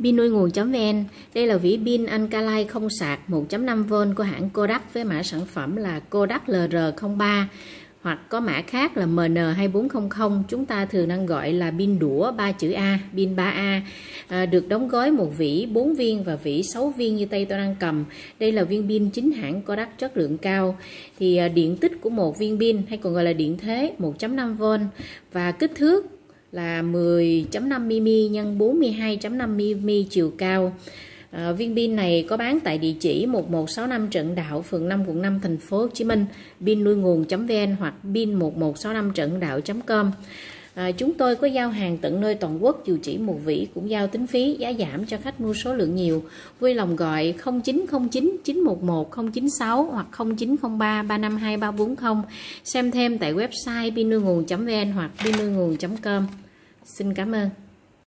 Pin nuôi nguồn.vn Đây là vỉ pin alkaline không sạc 1.5V của hãng Kodak với mã sản phẩm là Kodak LR03 hoặc có mã khác là MN2400 chúng ta thường đang gọi là pin đũa 3 chữ A, pin 3A à, được đóng gói một vỉ 4 viên và vỉ 6 viên như tay tôi đang cầm. Đây là viên pin chính hãng Kodak chất lượng cao. Thì à, điện tích của một viên pin hay còn gọi là điện thế 1.5V và kích thước là 10.5 mm nhân 42.5 mm chiều cao. À, viên pin này có bán tại địa chỉ 1165 Trận Đạo, phường 5, quận 5, thành phố Hồ Chí Minh, pin nuôi nguồn.vn hoặc pin 1165 trận đạo.com. À, chúng tôi có giao hàng tận nơi toàn quốc dù chỉ một vỉ cũng giao tính phí giá giảm cho khách mua số lượng nhiều vui lòng gọi 0909 911 096 hoặc 0903 352 340 xem thêm tại website pinuôi nguồn.vn hoặc pinuôi nguồn.com xin cảm ơn.